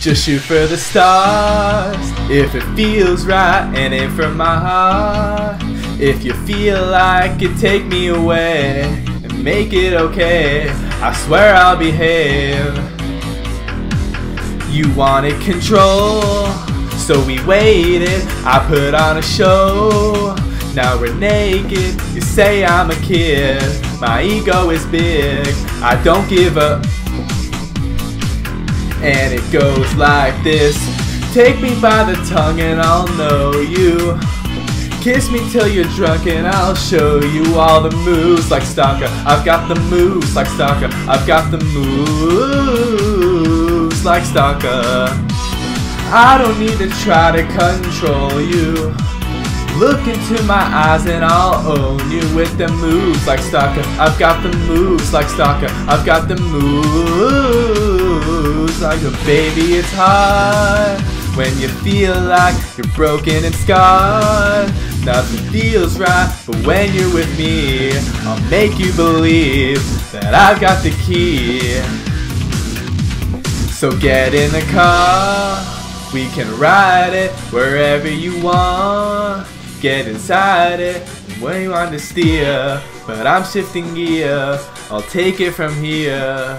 Just shoot for the stars if it feels right and aim from my heart. If you feel like it, take me away and make it okay. I swear I'll behave. You wanted control, so we waited. I put on a show. Now we're naked. You say I'm a kid. My ego is big. I don't give a. And it goes like this. Take me by the tongue and I'll know you. Kiss me till you're drunk and I'll show you all the moves like Stalker. I've got the moves like Stalker. I've got the moves like Stalker. I don't need to try to control you. Look into my eyes and I'll own you with the moves like Stalker. I've got the moves like Stalker. I've got the moves like a baby. It's hard when you feel like you're broken and scarred. Nothing feels right, but when you're with me, I'll make you believe that I've got the key. So get in the car, we can ride it wherever you want. Get inside it when you want to steer, but I'm shifting gear. I'll take it from here.